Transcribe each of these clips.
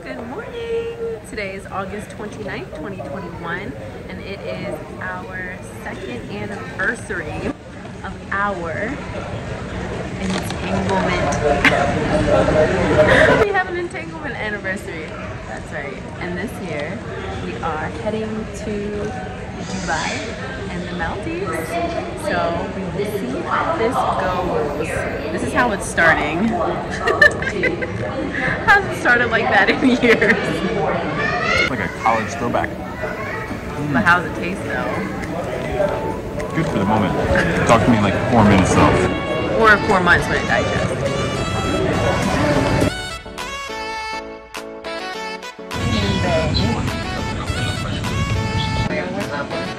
Good morning! Today is August 29th, 2021, and it is our second anniversary of our entanglement. we have an entanglement anniversary. That's right. And this year we are heading to Dubai and the Maldives. So we will see how this goes. This is how it's starting. Hasn't started like that in years. like a college throwback. But how's it taste though? Good for the moment. Talk to me in like four minutes though. Or four months when it digests.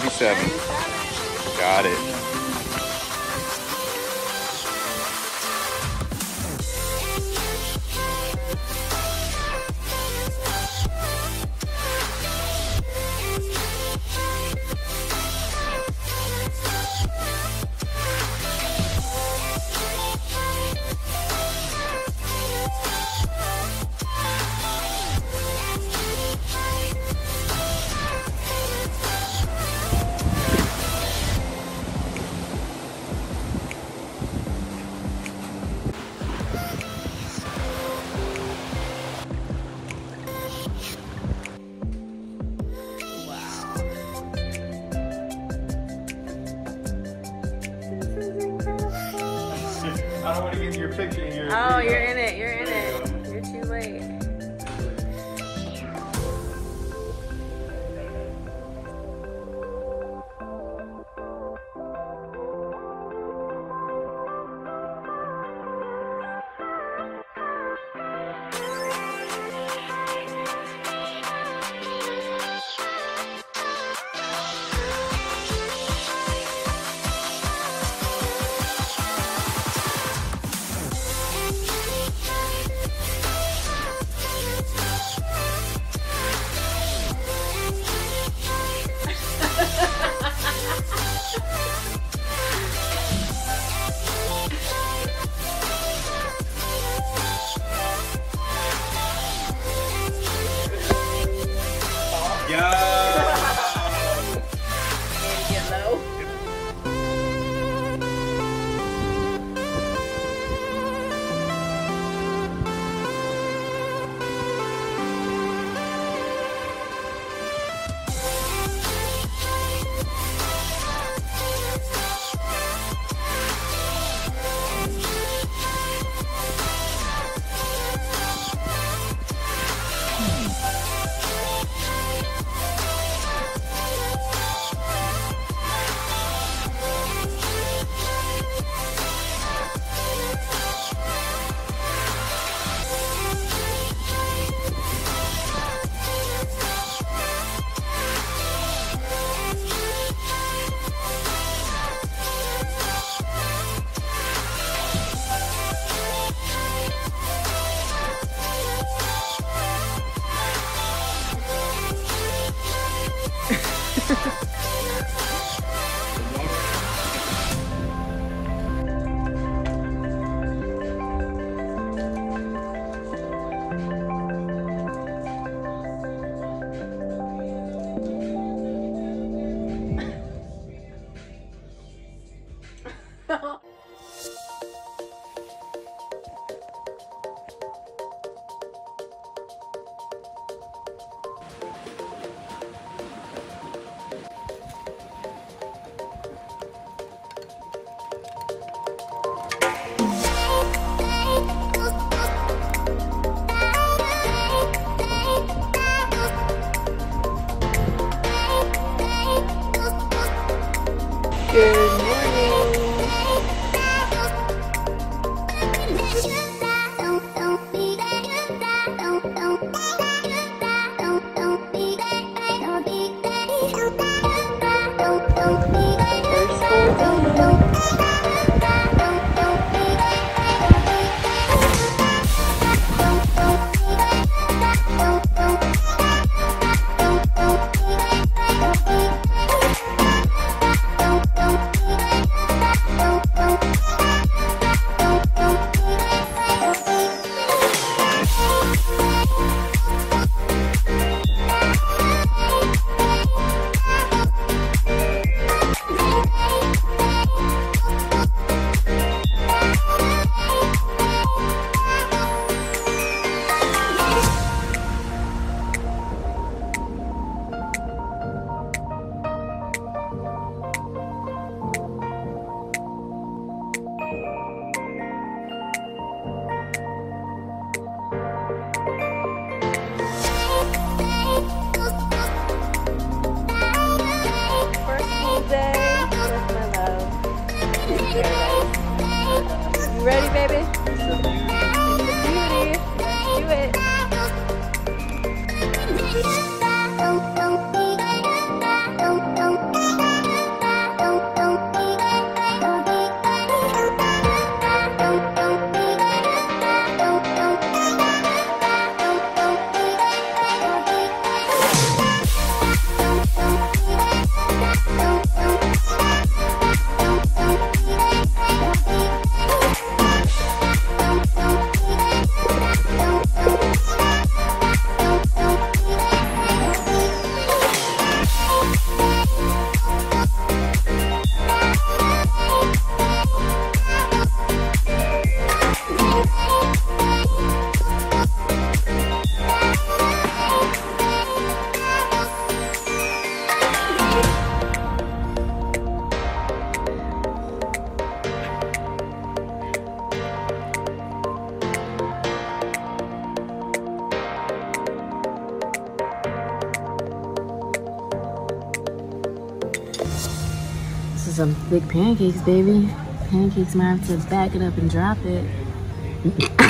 37. Got it. Thick pancakes, baby. Pancakes might have to back it up and drop it.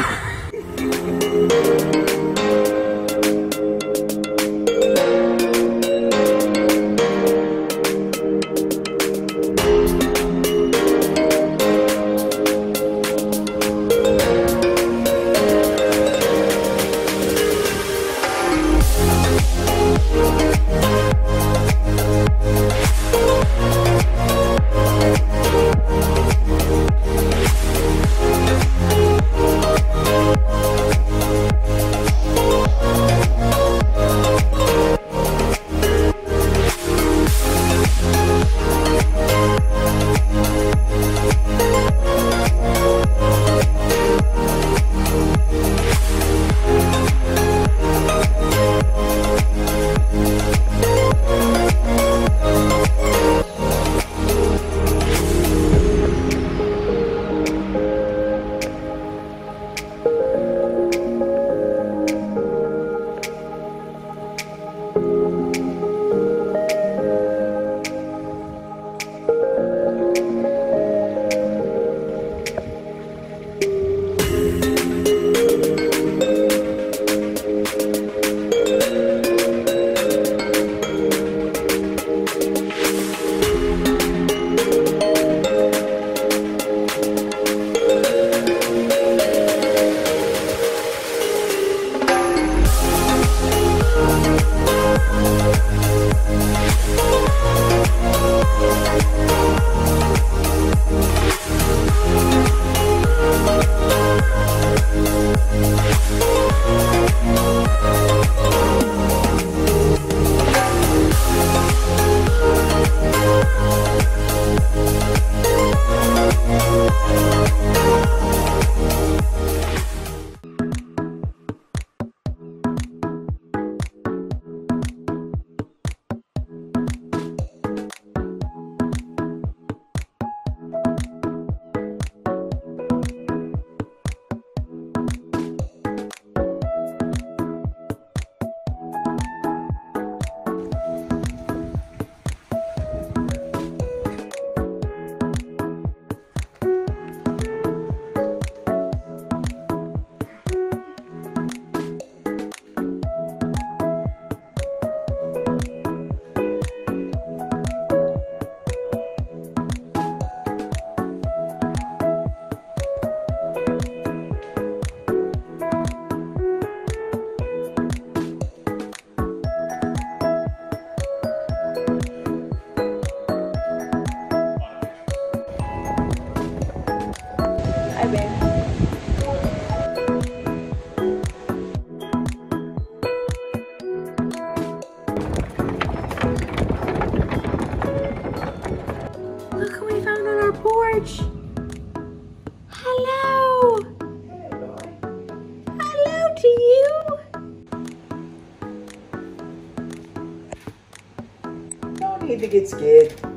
get scared.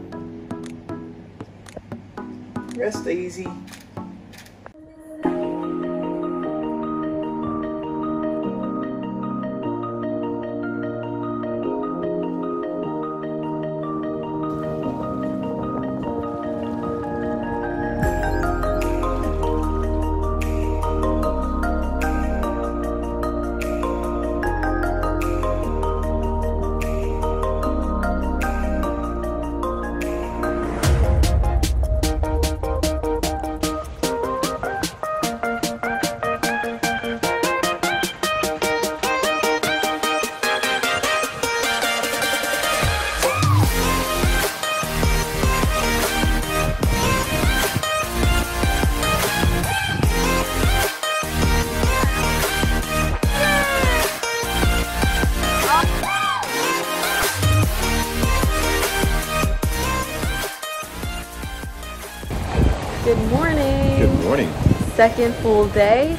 Second full day,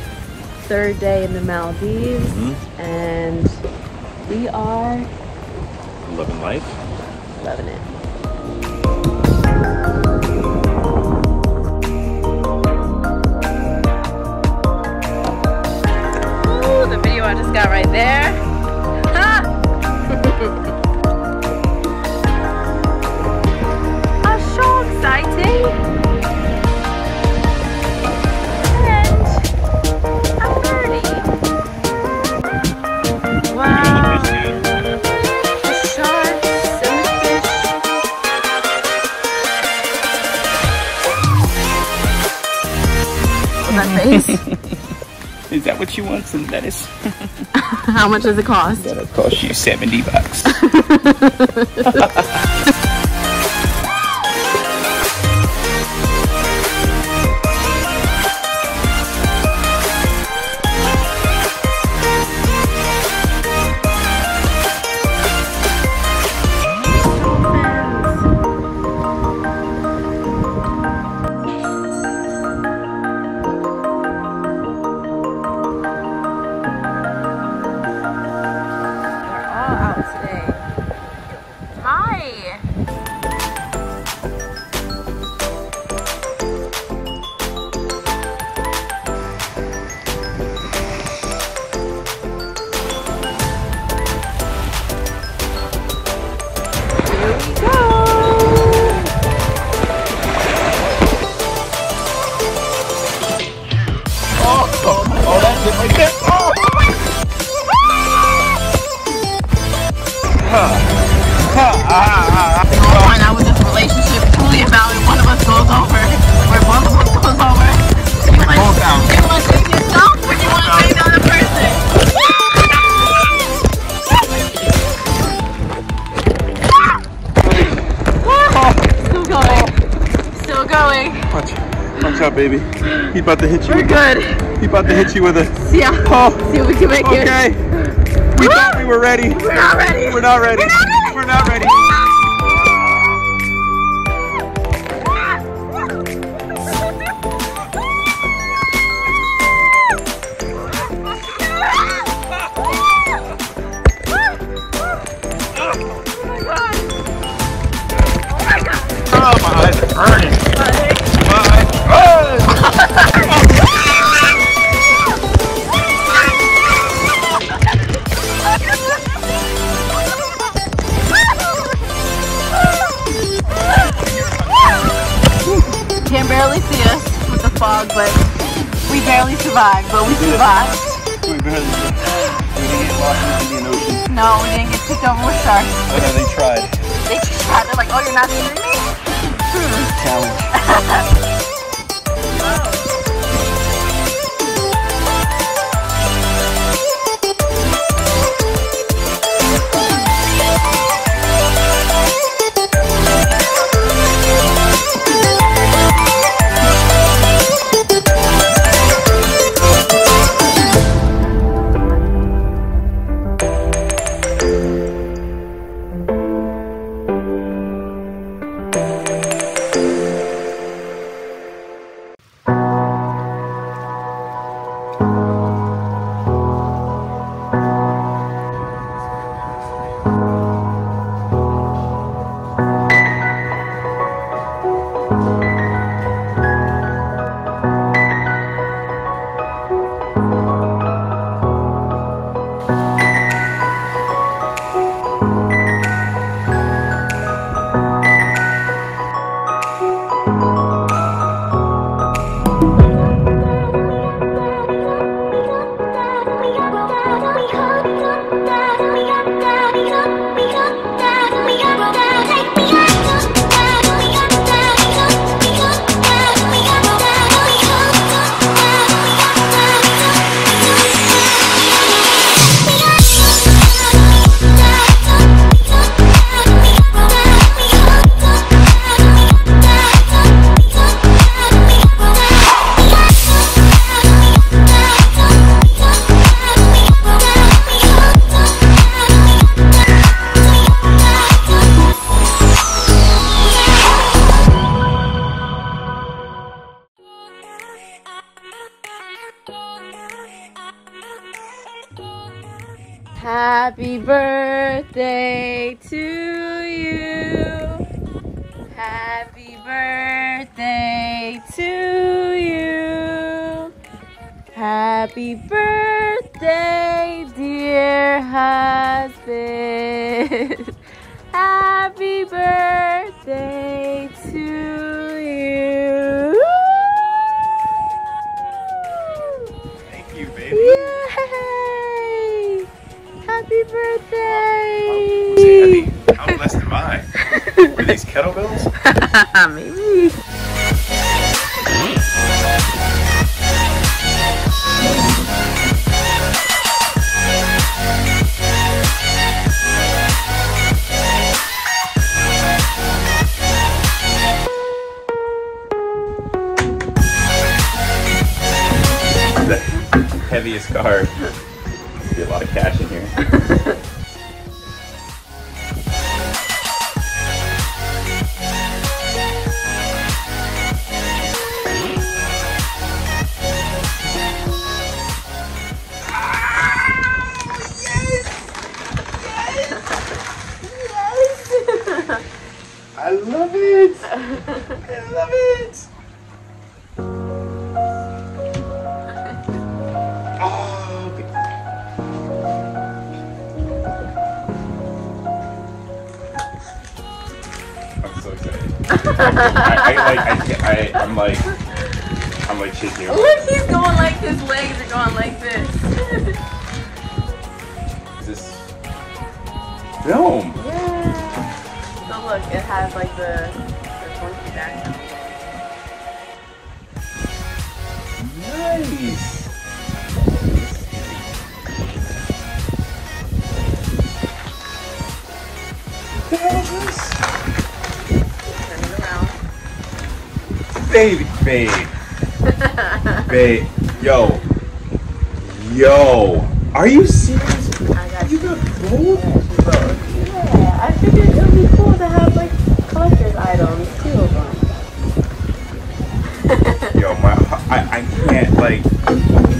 third day in the Maldives, mm-hmm. and we are Loving life. loving it. Ooh, the video I just got right there. some. How much does it cost? That'll cost you 70 bucks. about to hit you with it. Yeah. Oh. See what we can make okay. it. We thought we were ready. We're not ready. We're not ready. We're not ready. Happy birthday to you. Thank you, baby. Yay! Happy birthday. How, how, how blessed am I? Were these kettlebells? Maybe. Heaviest car. Film? yeah. So look, it has like the the funky background. Nice. What the hell is Turn it around. this? Baby, babe, babe, yo, yo, are you serious? I got You got gold? Have like collector's items, two of them. Yo, my, I, I can't like.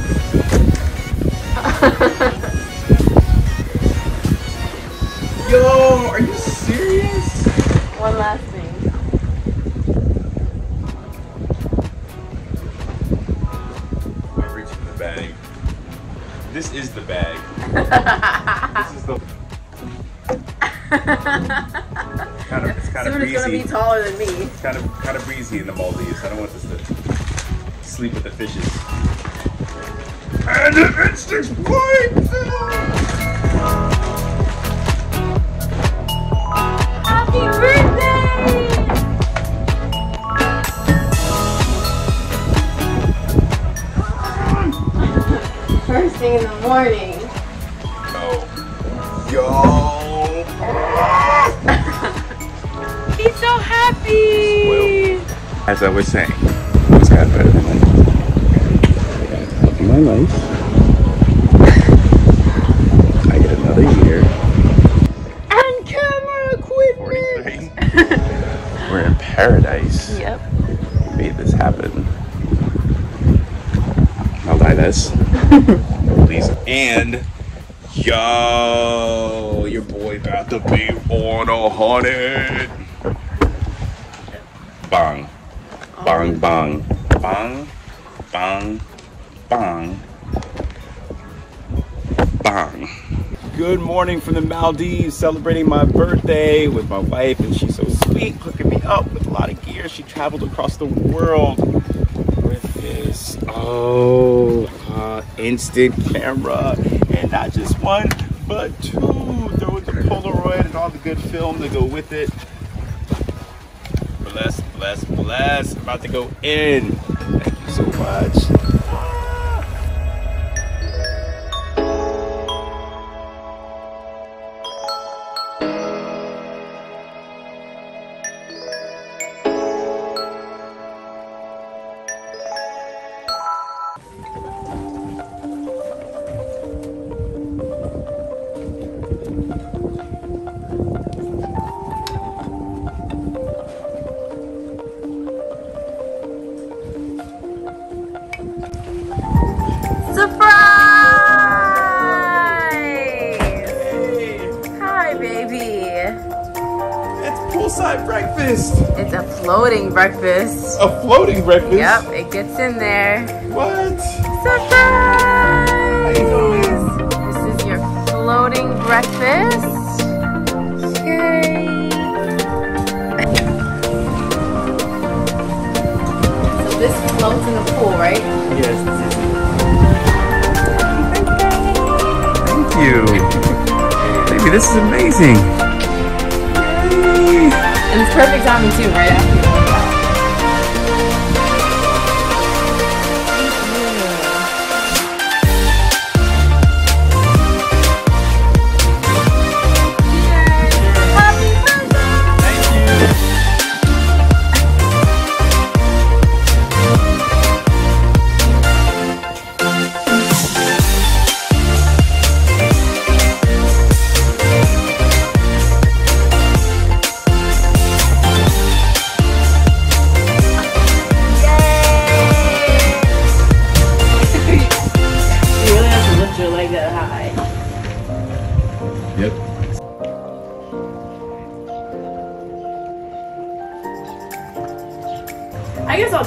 Kind it's gonna be taller than me. It's kind of, kind of breezy in the Maldives. I don't want this to sleep with the fishes. And the instincts point. Happy birthday! First thing in the morning. As I was saying, who's got better than me? My life. I get another year. And camera equipment! We're in paradise. Yep. We made this happen. I'll die this. Please. And yo, your boy about to be on a hundred. Bang. Bang bang. Bang. Bang. Bang. Bang. Good morning from the Maldives, celebrating my birthday with my wife, and she's so sweet, hooking me up with a lot of gear. She traveled across the world with this oh uh, instant camera, and not just one, but two. Throw in the Polaroid and all the good film to go with it. Bless, bless, bless. About to go in. Thank you so much. Breakfast. A floating breakfast. Yep, it gets in there. What? Surprise! This is your floating breakfast. Yay! So this floats in the pool, right? Yes. Thank you. Baby, this is amazing. Yay. And it's perfect timing too, right after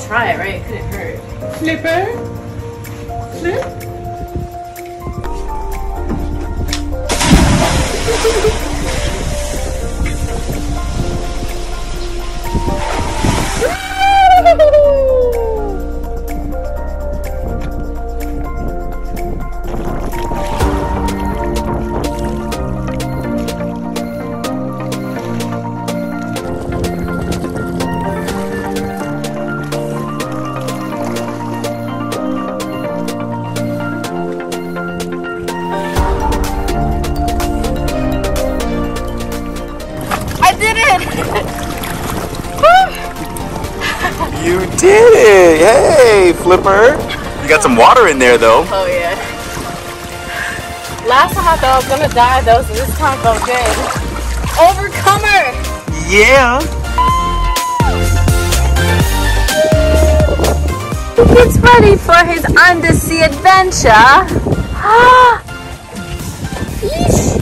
try it, right? Could it hurt. Flipper? Flip? Flipper! You got some water in there though. oh yeah. Last time I thought I was gonna die though, so this time felt good. Overcomer! Yeah! He gets ready for his undersea adventure. Ah! Yeesh.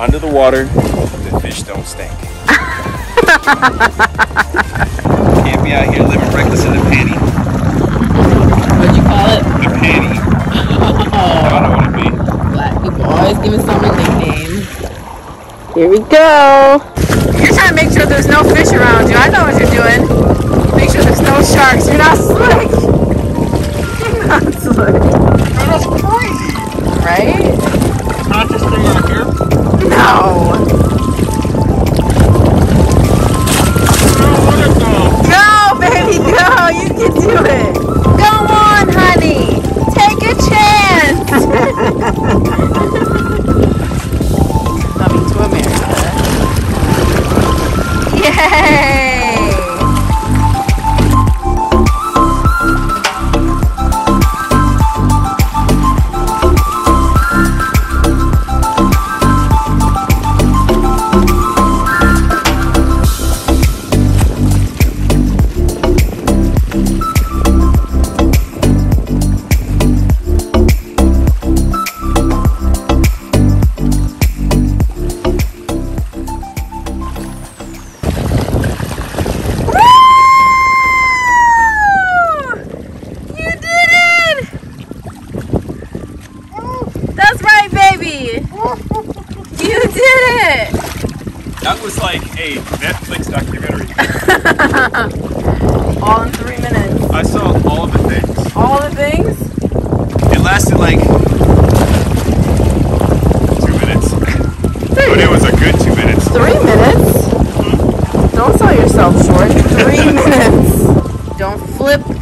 Under the water, the fish don't stink. Can't be out here living reckless in a panty. What'd you call it? A panty. I don't know what it be. Black people always giving someone a nickname. Here we go. You're trying to make sure there's no fish around you. I know what you're doing. Make sure there's no sharks. You're not slick. You're not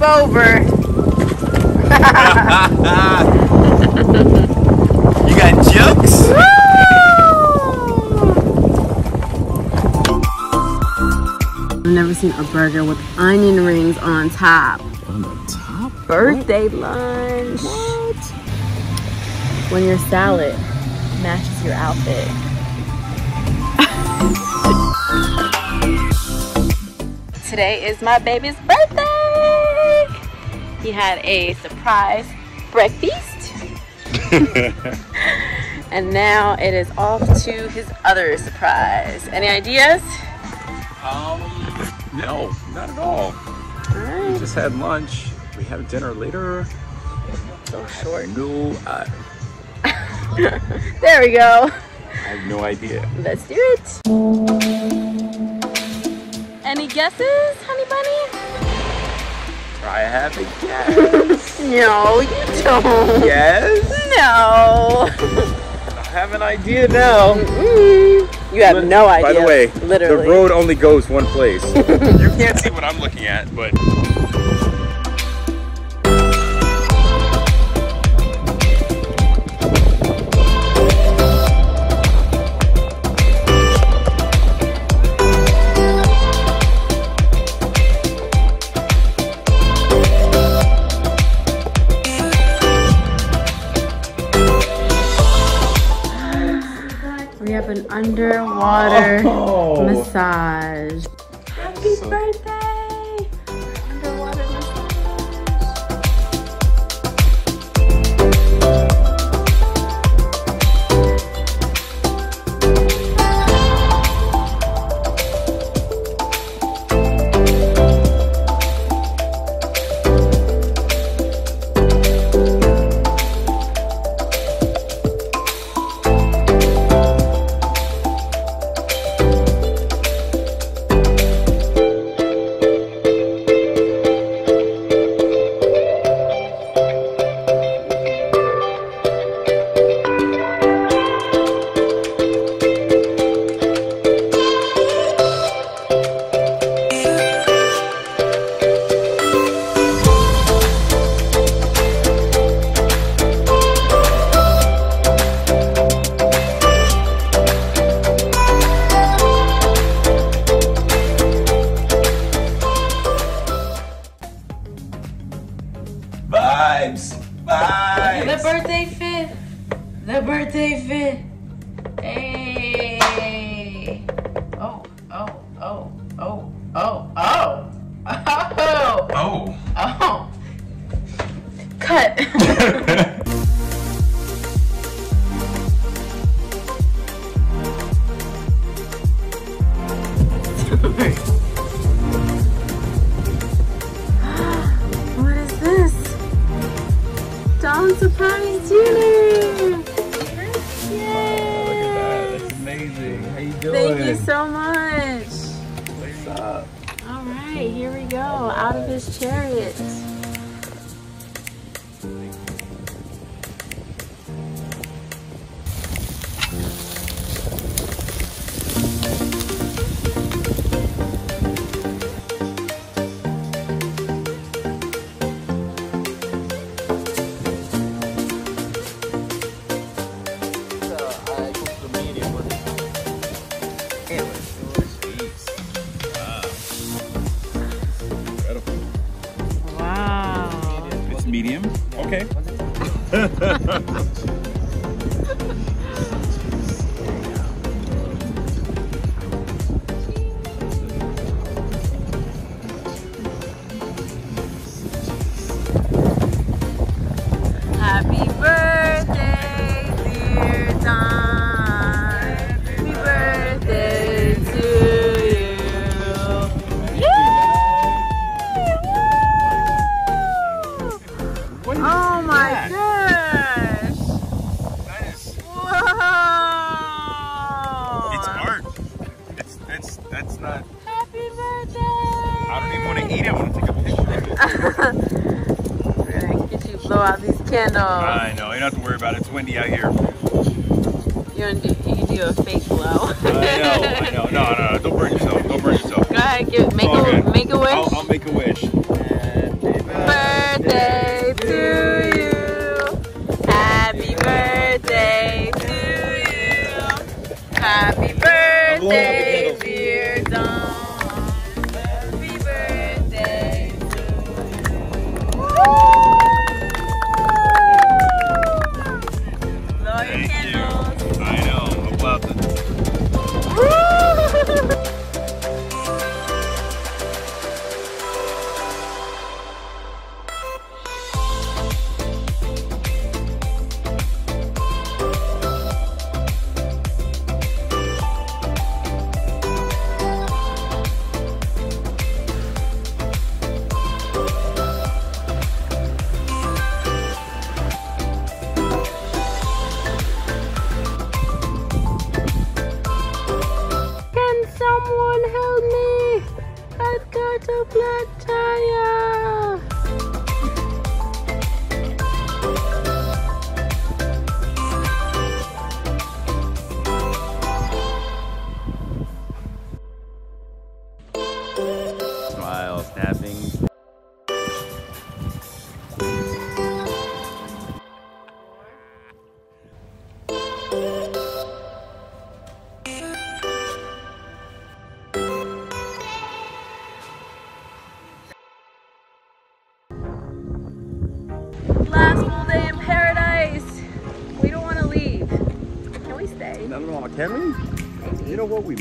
over. you got jokes? I've never seen a burger with onion rings on top. On the top? Birthday lunch. What? When your salad matches your outfit. Today is my baby's. He had a surprise breakfast. and now it is off to his other surprise. Any ideas? Um, no, not at all. All right. We just had lunch. We have dinner later. So short. No, I, There we go. I have no idea. Let's do it. Any guesses, honey bunny? I have a guess. No, you don't. yes? No. I have an idea now. Mm, You have no idea. By the way, literally. the road only goes one place. you can't see what I'm looking at, but underwater Oh. massage. The birthday fit. The birthday fit. Hey. Oh, oh, oh, oh, oh, oh. Oh. Oh. Oh. Cut.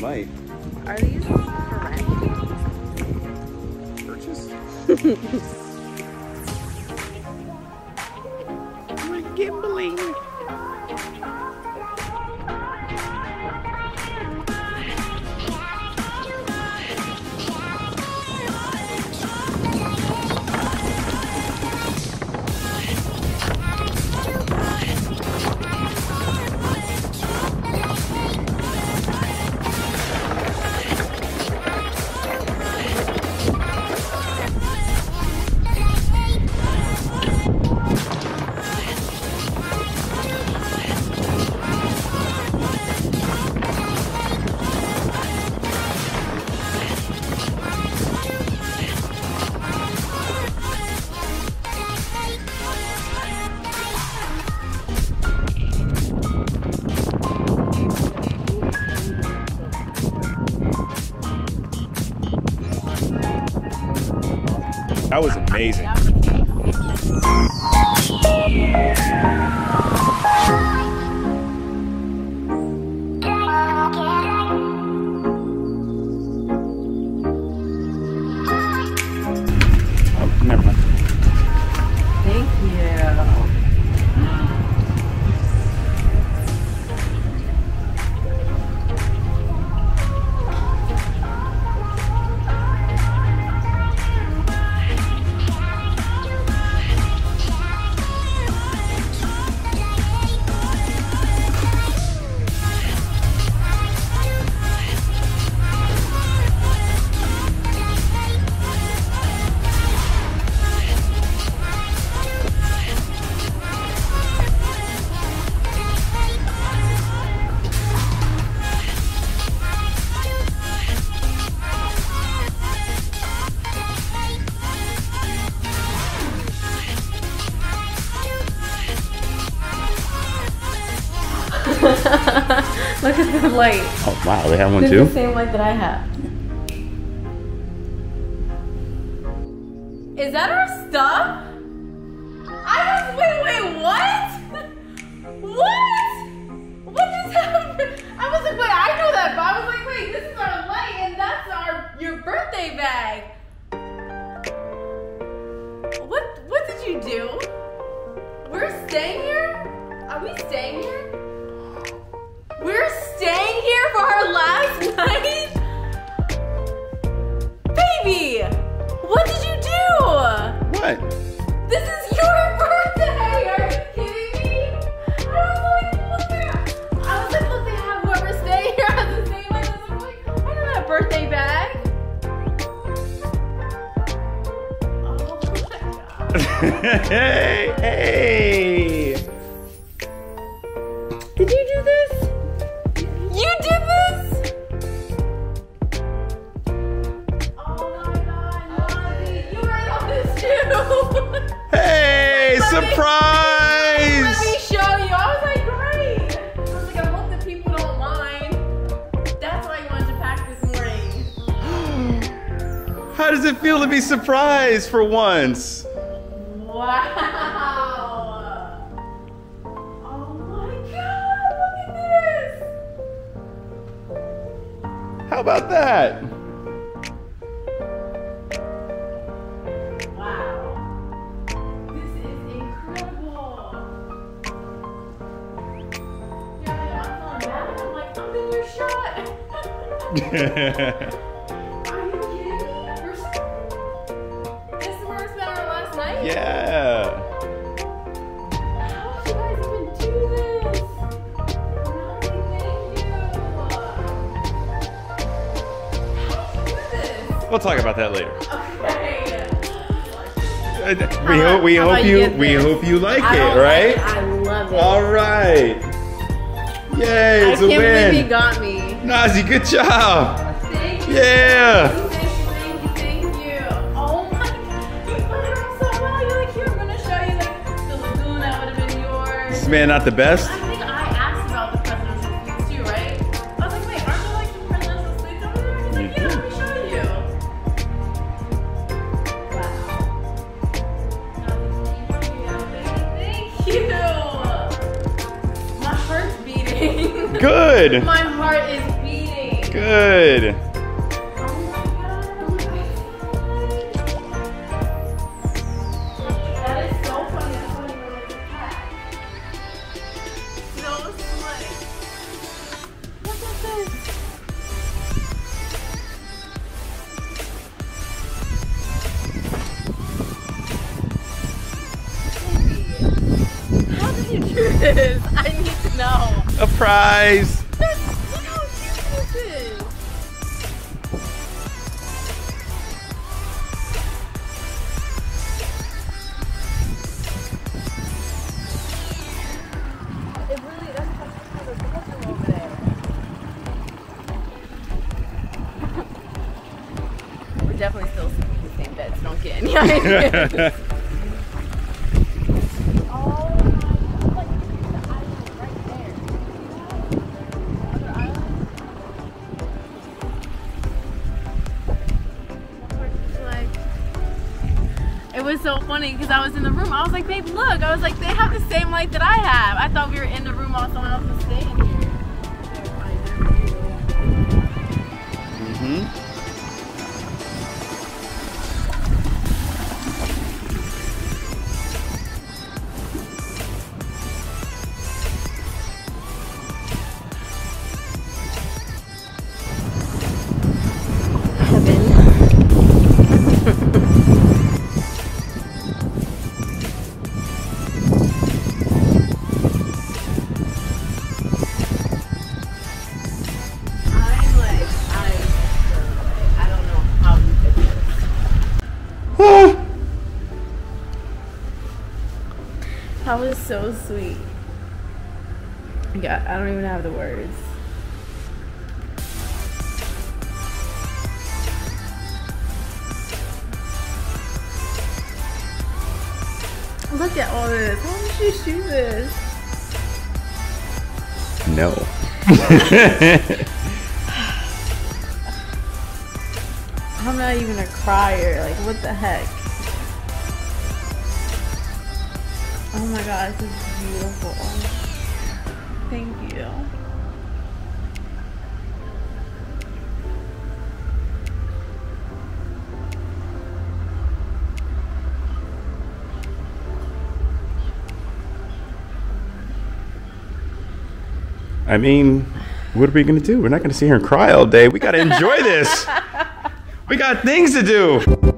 might. amazing. Look at the light. Oh wow, they have one This too. is the same light that I have. Is that our stuff? I was wait wait what? What? What just happened? I was like wait I know that but I was like wait this is our light and that's our your birthday bag. What what did you do? We're staying here? Are we staying here? We're staying here for our last night? Baby! What did you do? What? This is your birthday! Are you kidding me? I was like, look at I was like, look, they have whoever's staying here has the same one. I was like, I don't have a birthday bag. Oh my god. hey, hey. Does it feel to be surprised for once? Wow. Oh my god, look at this. How about that? Wow. This is incredible. Yeah, talk about that later. Okay. We hope we hope you you we hope you like I it, right? like it. I love it. All right. Yay, I it's can't a believe he win. got me. Nazi, good job. Thank you. Yeah. Thank you, thank you, thank you. Oh my. You put it on so well. You're like, here, I'm gonna show you like the lagoon that would have been yours. This man not the best. Good. My heart is beating. Good. Oh my It was so funny because I was in the room. I was like, babe, look. I was like, they have the same light that I have. I thought we were in the room while someone else That was so sweet. Yeah, I don't even have the words. Look at all this. Why would you shoot this? No. I'm not even a crier. Like, what the heck? My god, this is beautiful. Thank you. I mean, what are we gonna do? We're not gonna sit here and cry all day. We gotta enjoy this. we got things to do.